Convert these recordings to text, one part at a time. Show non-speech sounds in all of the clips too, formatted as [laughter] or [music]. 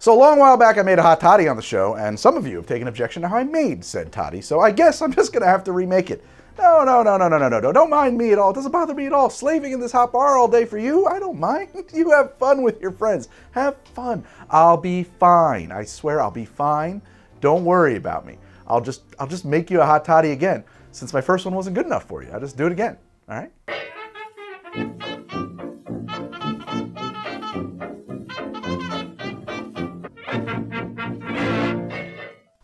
So a long while back, I made a hot toddy on the show, and some of you have taken objection to how I made said toddy, so I guess I'm just gonna have to remake it. No, no, no, no, no, no, no, no, don't mind me at all. It doesn't bother me at all. Slaving in this hot bar all day for you, I don't mind. [laughs] You have fun with your friends. Have fun. I'll be fine. I swear I'll be fine. Don't worry about me. I'll just, I'll just make you a hot toddy again. Since my first one wasn't good enough for you, I'll just do it again. All right?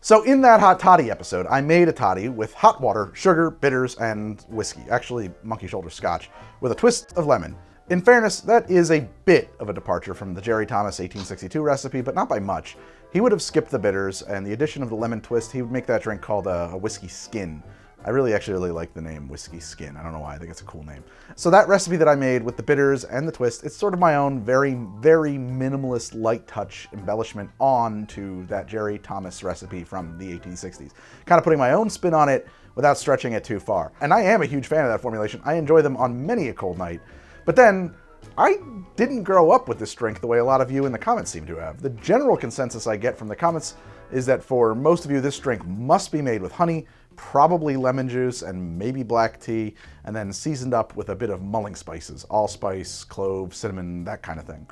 So in that hot toddy episode, I made a toddy with hot water, sugar, bitters, and whiskey. Actually, monkey shoulder scotch with a twist of lemon. In fairness, that is a bit of a departure from the Jerry Thomas 1862 recipe, but not by much. He would have skipped the bitters, and the addition of the lemon twist, he would make that drink called a, whiskey skin. I really actually really like the name Whiskey Skin. I don't know why, I think it's a cool name. So that recipe that I made with the bitters and the twist, it's sort of my own very, very minimalist light touch embellishment on to that Jerry Thomas recipe from the 1860s. Kind of putting my own spin on it without stretching it too far. And I am a huge fan of that formulation. I enjoy them on many a cold night. But then I didn't grow up with this drink the way a lot of you in the comments seem to have. The general consensus I get from the comments is that for most of you, this drink must be made with honey, probably lemon juice and maybe black tea, and then seasoned up with a bit of mulling spices, allspice, clove, cinnamon, that kind of thing.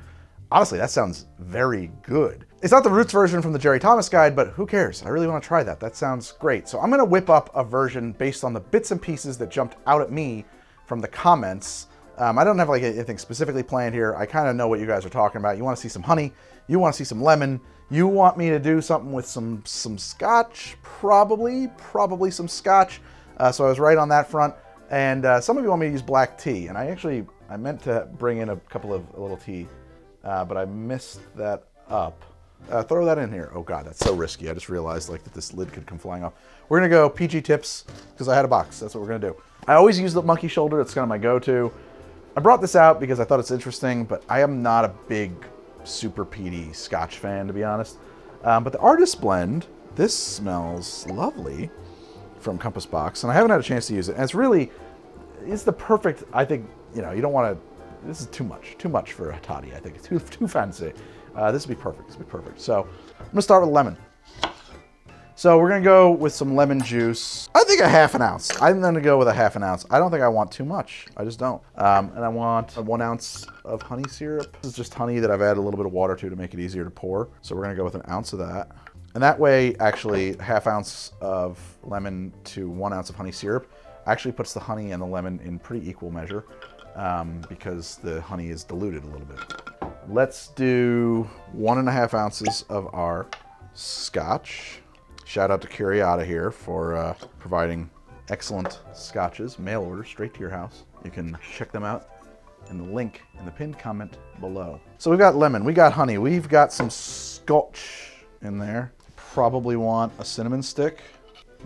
Honestly, that sounds very good. It's not the roots version from the Jerry Thomas guide, but who cares? I really want to try that. That sounds great. So I'm going to whip up a version based on the bits and pieces that jumped out at me from the comments. Um, I don't have like anything specifically planned here. I kind of know what you guys are talking about. You want to see some honey, you want to see some lemon, you want me to do something with some some scotch, probably, probably some scotch. Uh, so I was right on that front. And uh, some of you want me to use black tea, and I actually I meant to bring in a couple of a little tea, uh, but I missed that up. Uh, throw that in here. Oh God, that's so risky. I just realized like that this lid could come flying off. We're gonna go PG tips because I had a box. That's what we're gonna do. I always use the monkey shoulder. It's kind of my go-to. I brought this out because I thought it's interesting, but I am not a big super peaty Scotch fan, to be honest. Um, but the Artist Blend, this smells lovely from Compass Box, and I haven't had a chance to use it. And it's really, it's the perfect, I think, you know, you don't want to, this is too much, too much for a toddy, I think. It's [laughs] too, too fancy. Uh, this would be perfect, this would be perfect. So I'm gonna start with lemon. So we're gonna go with some lemon juice. I think a half an ounce. I'm gonna go with a half an ounce. I don't think I want too much. I just don't. Um, and I want one ounce of honey syrup. This is just honey that I've added a little bit of water to to make it easier to pour. So we're gonna go with an ounce of that. And that way, actually, half ounce of lemon to one ounce of honey syrup actually puts the honey and the lemon in pretty equal measure um, because the honey is diluted a little bit. Let's do one and a half ounces of our scotch. Shout out to Curiada here for uh, providing excellent scotches, mail order straight to your house. You can check them out in the link in the pinned comment below. So we've got lemon, we got honey, we've got some scotch in there. Probably want a cinnamon stick.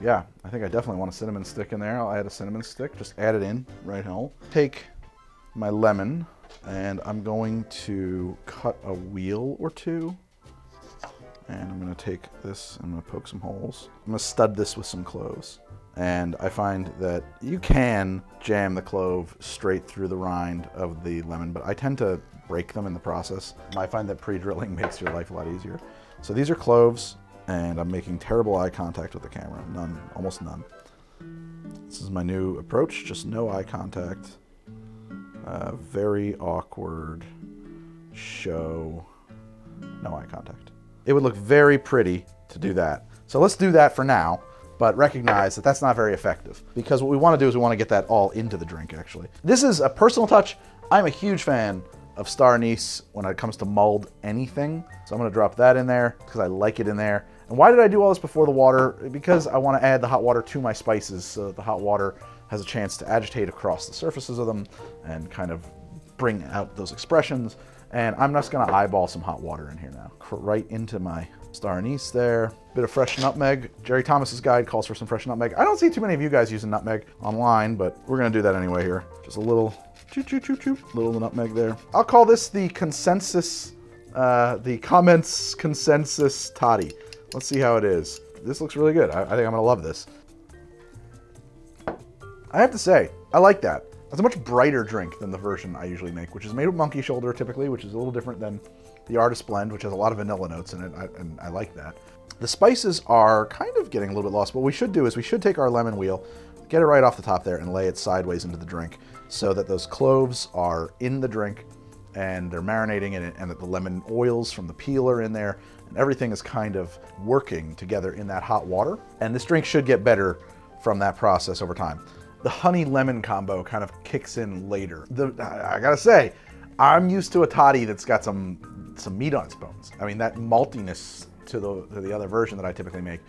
Yeah, I think I definitely want a cinnamon stick in there. I'll add a cinnamon stick, just add it in right home. Take my lemon and I'm going to cut a wheel or two and I'm gonna take this, I'm gonna poke some holes. I'm gonna stud this with some cloves. And I find that you can jam the clove straight through the rind of the lemon, but I tend to break them in the process. I find that pre-drilling [laughs] makes your life a lot easier. So these are cloves, and I'm making terrible eye contact with the camera. None, almost none. This is my new approach, just no eye contact. Uh, very awkward show, no eye contact it would look very pretty to do that. So let's do that for now, but recognize that that's not very effective because what we want to do is we want to get that all into the drink actually. This is a personal touch. I'm a huge fan of star anise when it comes to mulled anything. So I'm gonna drop that in there because I like it in there. And why did I do all this before the water? Because I wanna add the hot water to my spices so the hot water has a chance to agitate across the surfaces of them and kind of bring out those expressions. And I'm just gonna eyeball some hot water in here now. Right into my star anise there. Bit of fresh nutmeg. Jerry Thomas's guide calls for some fresh nutmeg. I don't see too many of you guys using nutmeg online, but we're gonna do that anyway here. Just a little choo choo choo choo, little nutmeg there. I'll call this the consensus, uh, the comments consensus toddy. Let's see how it is. This looks really good. I, I think I'm gonna love this. I have to say, I like that. It's a much brighter drink than the version I usually make, which is made with monkey shoulder typically, which is a little different than the artist blend, which has a lot of vanilla notes in it, I, and I like that. The spices are kind of getting a little bit lost. What we should do is we should take our lemon wheel, get it right off the top there, and lay it sideways into the drink so that those cloves are in the drink and they're marinating in it, and that the lemon oils from the peel are in there, and everything is kind of working together in that hot water. And this drink should get better from that process over time. The honey lemon combo kind of kicks in later. The, I gotta say, I'm used to a toddy that's got some some meat on its bones. I mean, that maltiness to the to the other version that I typically make,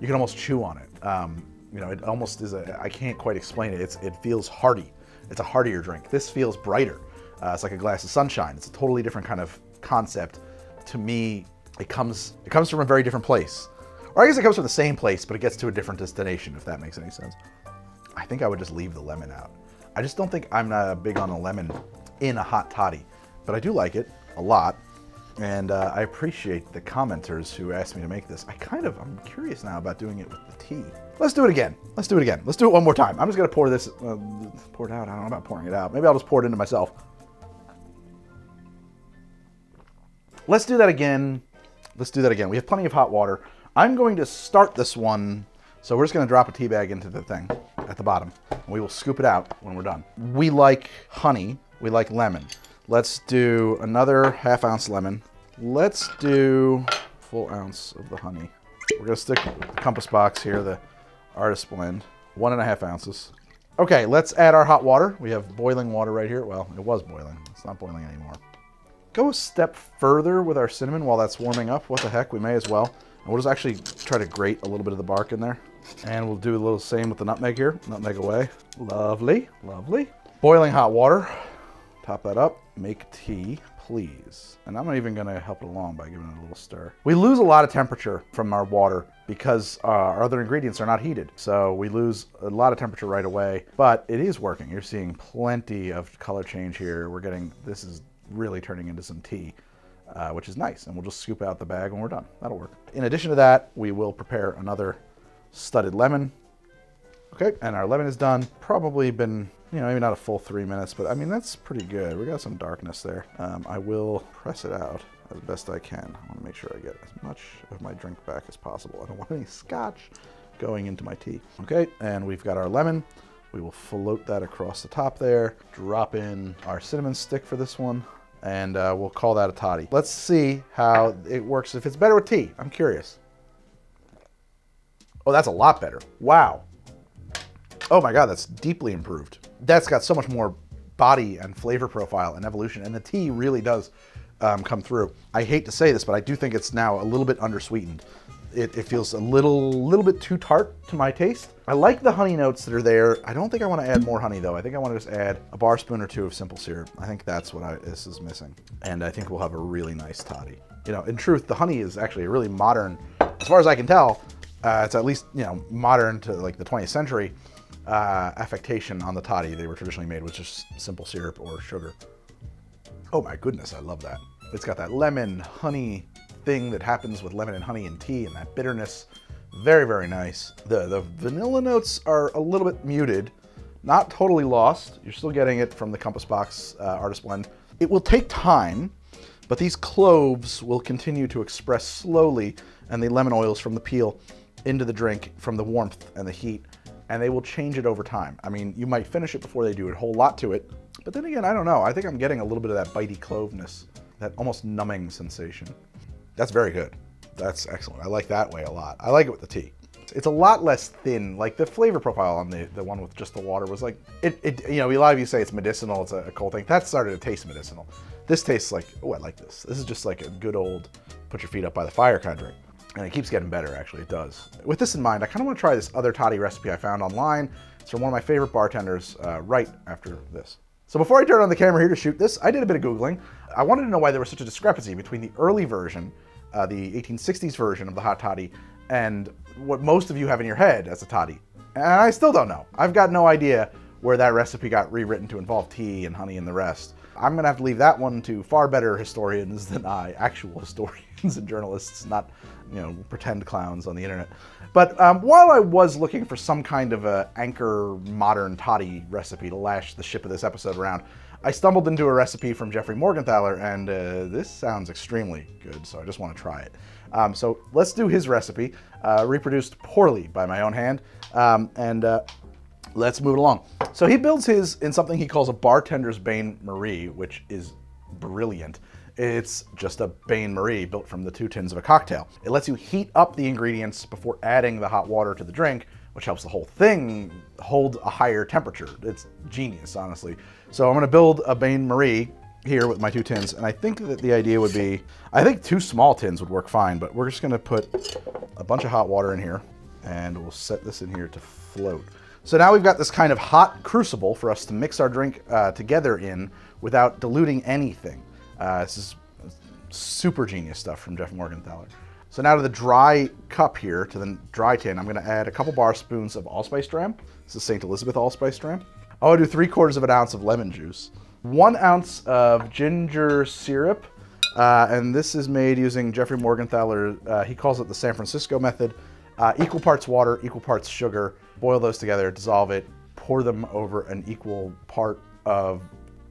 you can almost chew on it. Um, you know, it almost is a. I can't quite explain it. It's it feels hearty. It's a heartier drink. This feels brighter. Uh, it's like a glass of sunshine. It's a totally different kind of concept. To me, it comes it comes from a very different place. Or I guess it comes from the same place, but it gets to a different destination, if that makes any sense. I think I would just leave the lemon out. I just don't think I'm not big on a lemon in a hot toddy, but I do like it a lot. And uh, I appreciate the commenters who asked me to make this. I kind of, I'm curious now about doing it with the tea. Let's do it again. Let's do it again. Let's do it one more time. I'm just gonna pour this, uh, pour it out. I don't know about pouring it out. Maybe I'll just pour it into myself. Let's do that again. Let's do that again. We have plenty of hot water. I'm going to start this one. So we're just gonna drop a tea bag into the thing at the bottom. We will scoop it out when we're done. We like honey, we like lemon. Let's do another half ounce lemon. Let's do full ounce of the honey. We're gonna stick the compass box here, the artist blend, one and a half ounces. Okay, let's add our hot water. We have boiling water right here. Well, it was boiling. It's not boiling anymore. Go a step further with our cinnamon while that's warming up. What the heck, we may as well. And we'll just actually try to grate a little bit of the bark in there. And we'll do a little same with the nutmeg here. Nutmeg away. Lovely, lovely. Boiling hot water. Top that up. Make tea, please. And I'm not even gonna help it along by giving it a little stir. We lose a lot of temperature from our water because uh, our other ingredients are not heated. So we lose a lot of temperature right away, but it is working. You're seeing plenty of color change here. We're getting, this is really turning into some tea. Uh, which is nice, and we'll just scoop out the bag when we're done. That'll work. In addition to that, we will prepare another studded lemon. Okay, and our lemon is done. Probably been, you know, maybe not a full three minutes, but I mean, that's pretty good. We got some darkness there. Um, I will press it out as best I can. I want to make sure I get as much of my drink back as possible. I don't want any scotch going into my tea. Okay, and we've got our lemon. We will float that across the top there. Drop in our cinnamon stick for this one and uh, we'll call that a toddy. Let's see how it works. If it's better with tea, I'm curious. Oh, that's a lot better. Wow. Oh my God, that's deeply improved. That's got so much more body and flavor profile and evolution, and the tea really does um, come through. I hate to say this, but I do think it's now a little bit undersweetened. It, it, feels a little, little bit too tart to my taste. I like the honey notes that are there. I don't think I want to add more honey though. I think I want to just add a bar spoon or two of simple syrup. I think that's what I, this is missing. And I think we'll have a really nice toddy. You know, in truth, the honey is actually a really modern, as far as I can tell, uh, it's at least, you know, modern to like the 20th century uh, affectation on the toddy they were traditionally made with just simple syrup or sugar. Oh my goodness, I love that. It's got that lemon, honey, thing that happens with lemon and honey and tea and that bitterness. Very, very nice. The, the vanilla notes are a little bit muted, not totally lost. You're still getting it from the Compass Box uh, Artist Blend. It will take time, but these cloves will continue to express slowly and the lemon oils from the peel into the drink from the warmth and the heat, and they will change it over time. I mean, you might finish it before they do a whole lot to it, but then again, I don't know. I think I'm getting a little bit of that bitey cloveness, that almost numbing sensation. That's very good. That's excellent. I like that way a lot. I like it with the tea. It's a lot less thin. Like the flavor profile on the, the one with just the water was like, it, it you know, a lot of you say it's medicinal, it's a, a cold thing. That started to taste medicinal. This tastes like, oh, I like this. This is just like a good old put your feet up by the fire kind of drink. And it keeps getting better, actually, it does. With this in mind, I kind of want to try this other toddy recipe I found online. It's from one of my favorite bartenders uh, right after this. So before I turn on the camera here to shoot this, I did a bit of Googling. I wanted to know why there was such a discrepancy between the early version uh, the 1860s version of the hot toddy, and what most of you have in your head as a toddy. And I still don't know. I've got no idea where that recipe got rewritten to involve tea and honey and the rest. I'm gonna have to leave that one to far better historians than I, actual historians and journalists, not, you know, pretend clowns on the internet. But um, while I was looking for some kind of a anchor modern toddy recipe to lash the ship of this episode around, I stumbled into a recipe from Jeffrey Morgenthaler, and uh, this sounds extremely good, so I just want to try it. Um, so let's do his recipe, uh, reproduced poorly by my own hand, um, and uh, let's move along. So he builds his in something he calls a bartender's bain marie, which is brilliant. It's just a bain marie built from the two tins of a cocktail. It lets you heat up the ingredients before adding the hot water to the drink, which helps the whole thing hold a higher temperature. It's genius, honestly. So I'm gonna build a bain marie here with my two tins, and I think that the idea would be, I think two small tins would work fine, but we're just gonna put a bunch of hot water in here, and we'll set this in here to float. So now we've got this kind of hot crucible for us to mix our drink uh, together in without diluting anything. Uh, this is super genius stuff from Jeff Morgenthaler. So now to the dry cup here, to the dry tin, I'm gonna add a couple bar spoons of allspice dram. This is St. Elizabeth allspice dram. I want to do three quarters of an ounce of lemon juice, one ounce of ginger syrup, uh, and this is made using Jeffrey Morgenthaler. Uh, he calls it the San Francisco method. Uh, equal parts water, equal parts sugar. Boil those together, dissolve it, pour them over an equal part of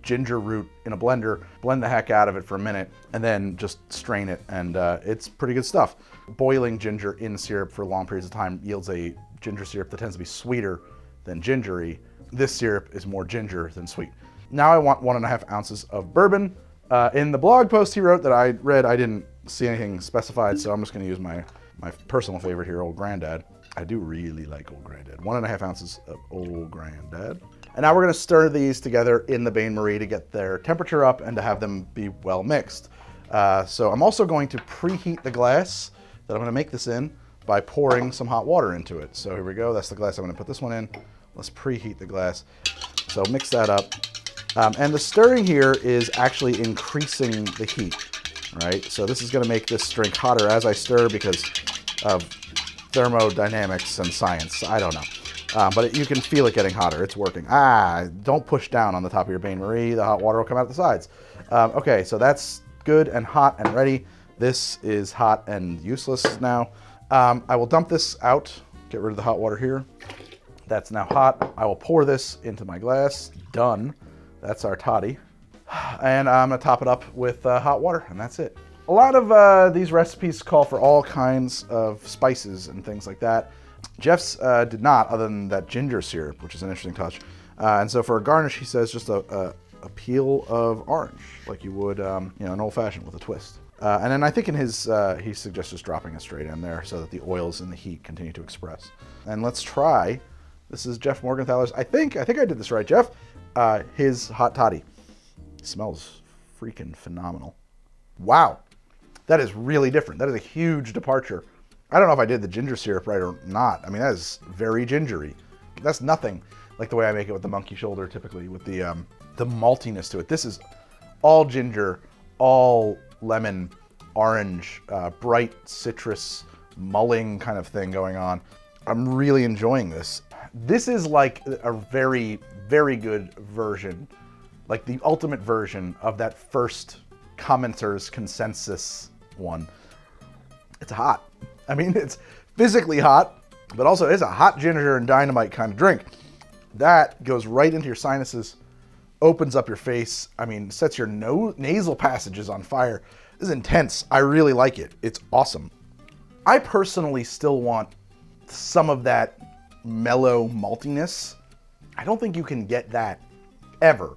ginger root in a blender, blend the heck out of it for a minute, and then just strain it, and uh, it's pretty good stuff. Boiling ginger in syrup for long periods of time yields a ginger syrup that tends to be sweeter than gingery. This syrup is more ginger than sweet. Now I want one and a half ounces of bourbon. Uh, in the blog post he wrote that I read, I didn't see anything specified, so I'm just gonna use my, my personal favorite here, Old Grandad. I do really like Old Grandad. One and a half ounces of Old Grandad. And now we're gonna stir these together in the Bain Marie to get their temperature up and to have them be well mixed. Uh, so I'm also going to preheat the glass that I'm gonna make this in by pouring some hot water into it. So here we go, that's the glass I'm gonna put this one in. Let's preheat the glass. So mix that up. Um, and the stirring here is actually increasing the heat, right? So this is gonna make this drink hotter as I stir because of thermodynamics and science. I don't know. Um, but it, you can feel it getting hotter. It's working. Ah, don't push down on the top of your Bain Marie. The hot water will come out the sides. Um, okay, so that's good and hot and ready. This is hot and useless now. Um, I will dump this out, get rid of the hot water here. That's now hot. I will pour this into my glass. Done. That's our toddy. And I'm gonna top it up with uh, hot water, and that's it. A lot of uh, these recipes call for all kinds of spices and things like that. Jeff's uh, did not, other than that ginger syrup, which is an interesting touch. Uh, and so for a garnish, he says just a, a, a peel of orange, like you would, um, you know, an old fashioned with a twist. Uh, and then I think in his, uh, he suggests just dropping it straight in there so that the oils and the heat continue to express. And let's try. This is Jeff Morgenthaler's. I think, I think I did this right, Jeff. Uh, his hot toddy. Smells freaking phenomenal. Wow, that is really different. That is a huge departure I don't know if I did the ginger syrup right or not. I mean, that is very gingery. That's nothing like the way I make it with the monkey shoulder typically with the, um, the maltiness to it. This is all ginger, all lemon, orange, uh, bright citrus, mulling kind of thing going on. I'm really enjoying this. This is like a very, very good version, like the ultimate version of that first commenters consensus one. It's hot. I mean, it's physically hot, but also it's a hot ginger and dynamite kind of drink. That goes right into your sinuses, opens up your face. I mean, sets your no nasal passages on fire. This is intense. I really like it. It's awesome. I personally still want some of that mellow maltiness. I don't think you can get that ever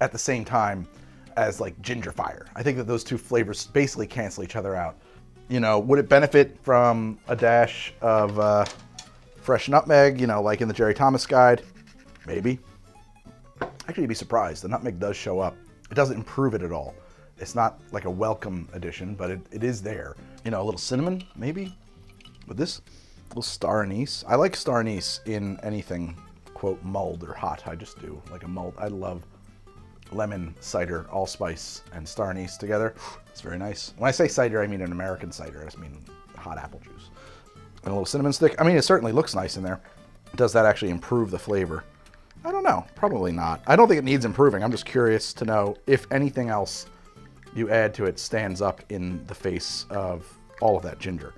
at the same time as like ginger fire. I think that those two flavors basically cancel each other out. You know, would it benefit from a dash of uh, fresh nutmeg, you know, like in the Jerry Thomas guide? Maybe. Actually, you'd be surprised. The nutmeg does show up. It doesn't improve it at all. It's not like a welcome addition, but it, it is there. You know, a little cinnamon, maybe? With this little star anise. I like star anise in anything, quote, mulled or hot. I just do. Like a mulled. I love lemon, cider, allspice, and star anise together. It's very nice. When I say cider, I mean an American cider. I just mean hot apple juice. And a little cinnamon stick. I mean, it certainly looks nice in there. Does that actually improve the flavor? I don't know. Probably not. I don't think it needs improving. I'm just curious to know if anything else you add to it stands up in the face of all of that ginger.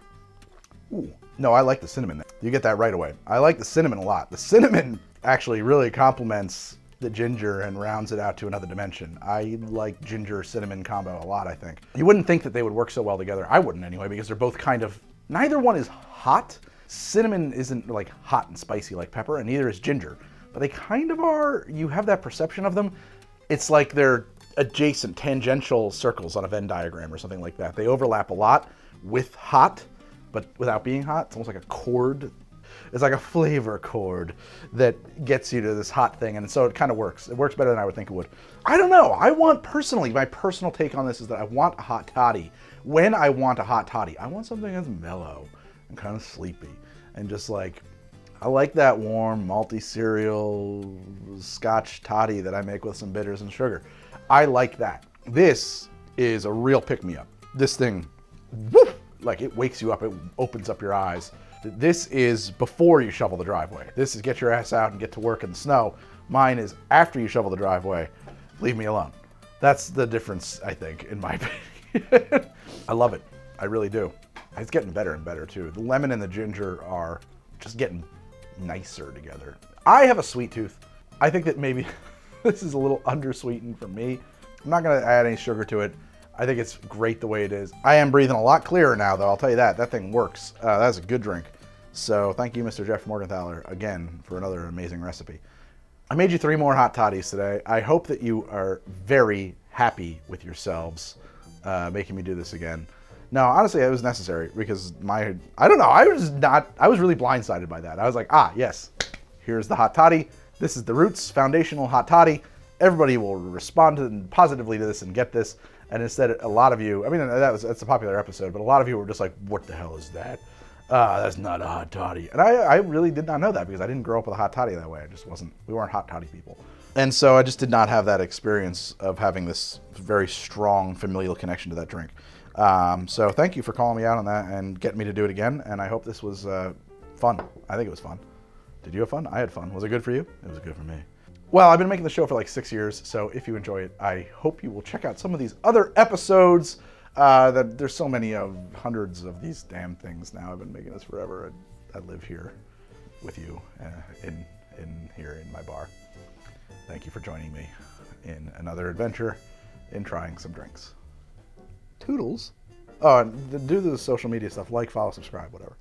Ooh. No, I like the cinnamon. There. You get that right away. I like the cinnamon a lot. The cinnamon actually really complements the ginger and rounds it out to another dimension. I like ginger cinnamon combo a lot, I think. You wouldn't think that they would work so well together. I wouldn't anyway, because they're both kind of, neither one is hot. Cinnamon isn't like hot and spicy like pepper, and neither is ginger. But they kind of are, you have that perception of them. It's like they're adjacent, tangential circles on a Venn diagram or something like that. They overlap a lot with hot, but without being hot. It's almost like a chord it's like a flavor chord that gets you to this hot thing, and so it kind of works. It works better than I would think it would. I don't know. I want personally, my personal take on this is that I want a hot toddy. When I want a hot toddy, I want something that's mellow and kind of sleepy, and just like I like that warm malty cereal Scotch toddy that I make with some bitters and sugar. I like that. This is a real pick me up. This thing, whoop, like it wakes you up. It opens up your eyes. This is before you shovel the driveway. This is get your ass out and get to work in the snow. Mine is after you shovel the driveway, leave me alone. That's the difference, I think, in my [laughs] opinion. I love it. I really do. It's getting better and better too. The lemon and the ginger are just getting nicer together. I have a sweet tooth. I think that maybe [laughs] this is a little undersweetened for me. I'm not gonna add any sugar to it. I think it's great the way it is. I am breathing a lot clearer now, though. I'll tell you that. That thing works. Uh, that's a good drink. So thank you, Mr. Jeff Morgenthaler, again, for another amazing recipe. I made you three more hot toddies today. I hope that you are very happy with yourselves uh, making me do this again. No, honestly, it was necessary because my, I don't know, I was not, I was really blindsided by that. I was like, ah, yes, here's the hot toddy. This is the Roots Foundational Hot Toddy. Everybody will respond to, positively to this and get this. And instead, a lot of you, I mean, that was that's a popular episode, but a lot of you were just like, what the hell is that? Uh, that's not a hot toddy. And I, I really did not know that because I didn't grow up with a hot toddy that way. I just wasn't, we weren't hot toddy people. And so I just did not have that experience of having this very strong familial connection to that drink. Um, so thank you for calling me out on that and getting me to do it again. And I hope this was uh, fun. I think it was fun. Did you have fun? I had fun. Was it good for you? It was good for me. Well, I've been making the show for like six years, so if you enjoy it, I hope you will check out some of these other episodes. Uh, that there's so many of hundreds of these damn things now. I've been making this forever. I, I live here with you uh, in in here in my bar. Thank you for joining me in another adventure in trying some drinks. Toodles. Oh, and do the social media stuff. Like, follow, subscribe, whatever.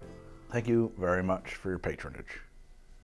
Thank you very much for your patronage.